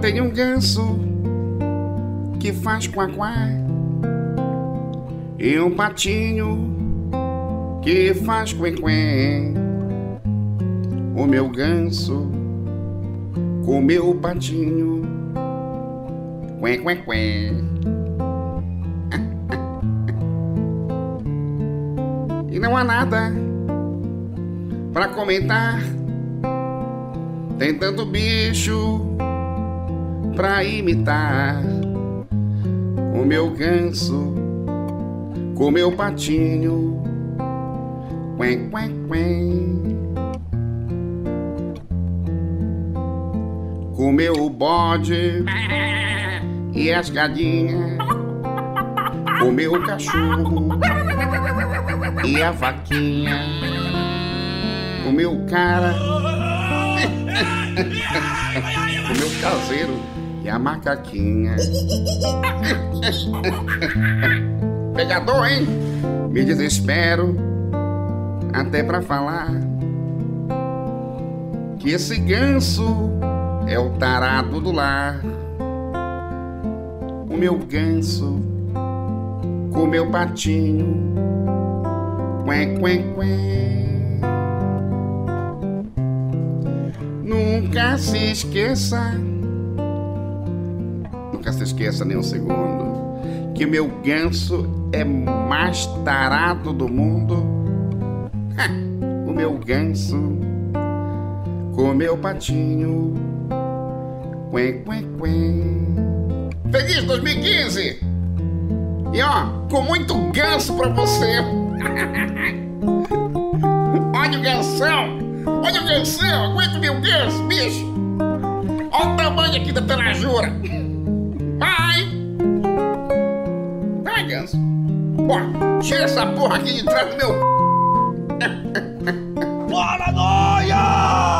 tenho um ganso que faz quaquá e um patinho que faz quen O meu ganso comeu o patinho quen quen quen. e não há nada para comentar. Tem tanto bicho pra imitar o meu ganso com meu patinho. Quen, quen. Comeu o bode e as galinhas. Comeu o cachorro e a vaquinha. Comeu o cara. Comeu o caseiro e a macaquinha. Pegador, hein? Me desespero até pra falar que esse ganso é o tarado do lar. O meu ganso com meu patinho. Quen, quen, quen. Nunca se esqueça nunca se esqueça nem um segundo que meu ganso é mais tarado do mundo. o meu ganso com meu patinho. Quen, quen, quen. Feliz 2015! E ó, com muito ganso pra você! Olha o gansão! Olha o gansão! Aguenta meu ganso, bicho! Olha o tamanho aqui da tenajura! porta! Essa porra aqui de trás do meu. Bora!